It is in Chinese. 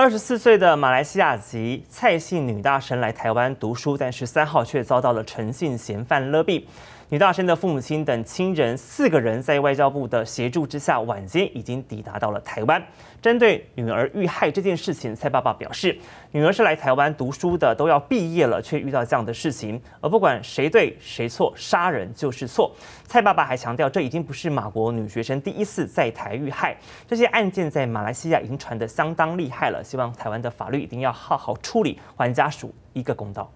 二十四岁的马来西亚籍蔡姓女大神来台湾读书，但是三号却遭到了陈姓嫌犯勒毙。女大生的父母亲等亲人四个人在外交部的协助之下，晚间已经抵达到了台湾。针对女儿遇害这件事情，蔡爸爸表示，女儿是来台湾读书的，都要毕业了，却遇到这样的事情，而不管谁对谁错，杀人就是错。蔡爸爸还强调，这已经不是马国女学生第一次在台遇害，这些案件在马来西亚已经传得相当厉害了，希望台湾的法律一定要好好处理，还家属一个公道。